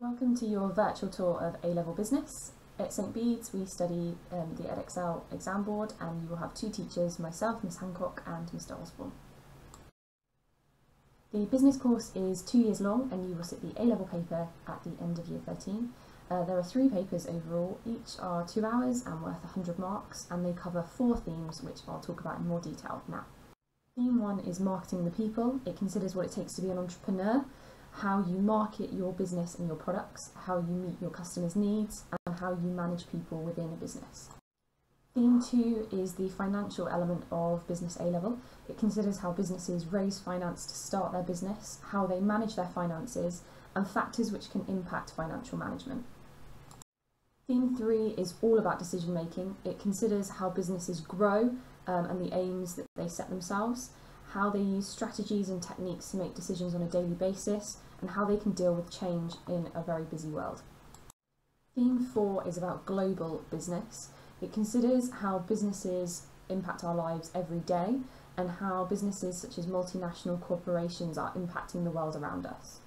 Welcome to your virtual tour of A-Level Business. At St Bede's we study um, the Edexcel exam board and you will have two teachers, myself, Miss Hancock and Mr Osborne. The business course is two years long and you will sit the A-Level paper at the end of year 13. Uh, there are three papers overall, each are two hours and worth 100 marks and they cover four themes which I'll talk about in more detail now. Theme one is marketing the people. It considers what it takes to be an entrepreneur how you market your business and your products, how you meet your customers' needs, and how you manage people within a business. Theme two is the financial element of Business A level. It considers how businesses raise finance to start their business, how they manage their finances, and factors which can impact financial management. Theme three is all about decision making. It considers how businesses grow um, and the aims that they set themselves, how they use strategies and techniques to make decisions on a daily basis, and how they can deal with change in a very busy world. Theme 4 is about global business. It considers how businesses impact our lives every day and how businesses such as multinational corporations are impacting the world around us.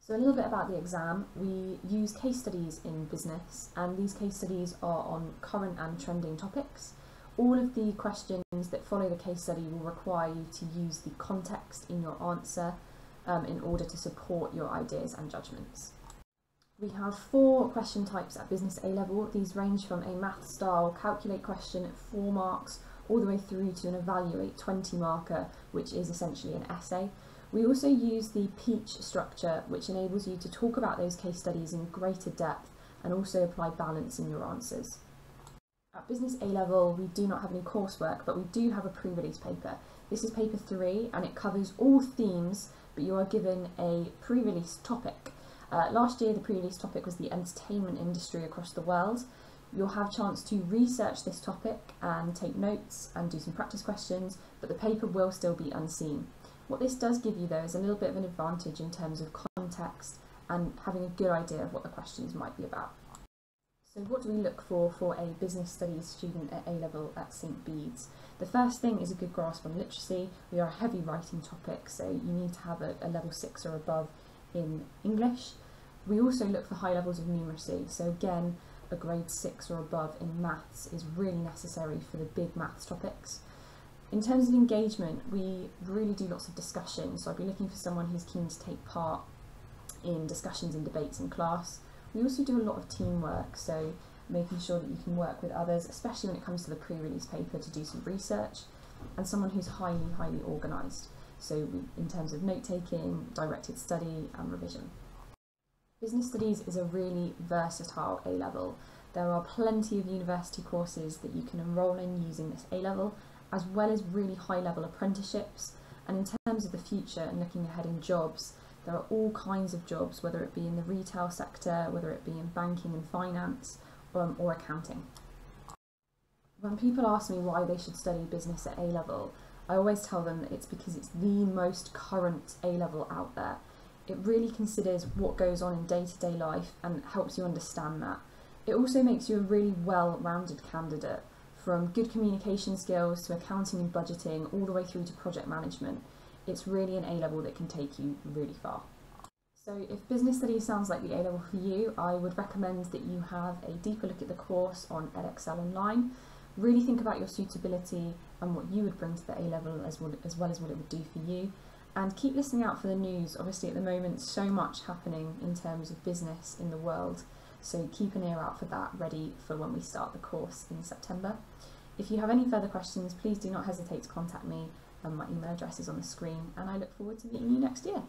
So a little bit about the exam. We use case studies in business and these case studies are on current and trending topics. All of the questions that follow the case study will require you to use the context in your answer um, in order to support your ideas and judgments. We have four question types at Business A level. These range from a math style calculate question at 4 marks all the way through to an evaluate 20 marker, which is essentially an essay. We also use the PEACH structure, which enables you to talk about those case studies in greater depth and also apply balance in your answers. At Business A level, we do not have any coursework, but we do have a pre-release paper. This is paper three, and it covers all themes but you are given a pre-release topic. Uh, last year the pre-release topic was the entertainment industry across the world. You'll have a chance to research this topic and take notes and do some practice questions, but the paper will still be unseen. What this does give you though is a little bit of an advantage in terms of context and having a good idea of what the questions might be about. So what do we look for for a business studies student at A-level at St Bede's? The first thing is a good grasp on literacy. We are a heavy writing topic, so you need to have a, a level 6 or above in English. We also look for high levels of numeracy, so again, a grade 6 or above in maths is really necessary for the big maths topics. In terms of engagement, we really do lots of discussion, so I'd be looking for someone who's keen to take part in discussions and debates in class. We also do a lot of teamwork, so making sure that you can work with others, especially when it comes to the pre-release paper to do some research, and someone who's highly, highly organised. So we, in terms of note-taking, directed study and revision. Business Studies is a really versatile A-level. There are plenty of university courses that you can enrol in using this A-level, as well as really high-level apprenticeships. And in terms of the future and looking ahead in jobs, there are all kinds of jobs, whether it be in the retail sector, whether it be in banking and finance, um, or accounting. When people ask me why they should study business at A level, I always tell them that it's because it's the most current A level out there. It really considers what goes on in day to day life and helps you understand that. It also makes you a really well rounded candidate, from good communication skills to accounting and budgeting, all the way through to project management it's really an A level that can take you really far. So if business studies sounds like the A level for you, I would recommend that you have a deeper look at the course on Edexcel Online. Really think about your suitability and what you would bring to the A level as well, as well as what it would do for you. And keep listening out for the news. Obviously, at the moment, so much happening in terms of business in the world. So keep an ear out for that, ready for when we start the course in September. If you have any further questions, please do not hesitate to contact me my email address is on the screen and I look forward to meeting you next year.